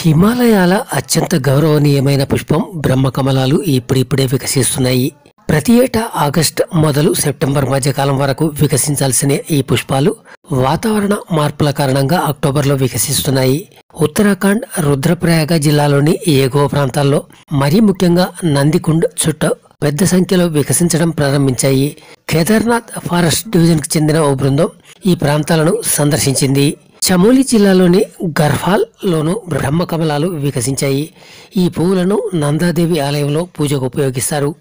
హిమాలయాల అత్యంత గౌరవనీయమైన పుష్పం బ్రహ్మకమలాలు ఇప్పుడిప్పుడే వికసిస్తున్నాయి. ప్రతి ఏటా ఆగస్టు మొదలు సెప్టెంబర్ మధ్యకాలం వరకు వికసించాల్సిన ఈ పుష్పాలు వాతావరణ మార్పుల కారణంగా అక్టోబర్లో వికసిస్తున్నాయి. ఉత్తరాఖండ్ రుద్రప్రయాగ జిల్లాలోని ఎగువ ప్రాంతాల్లో మరీ ముఖ్యంగా నందికుండ్ చుట్టూ పెద్ద సంఖ్యలో వికసించడం ప్రారంభించాయి. కేదార్నాథ్ ఫారెస్ట్ డివిజన్కు చెందిన ఓ బృందం ఈ ప్రాంతాలను సందర్శించింది. చమోలి జిల్లాలోని గర్హాల్లోను బ్రహ్మ కమలాలు వికసించాయి. ఈ పువ్వులను నందాదేవి ఆలయంలో పూజకు ఉపయోగిస్తారు.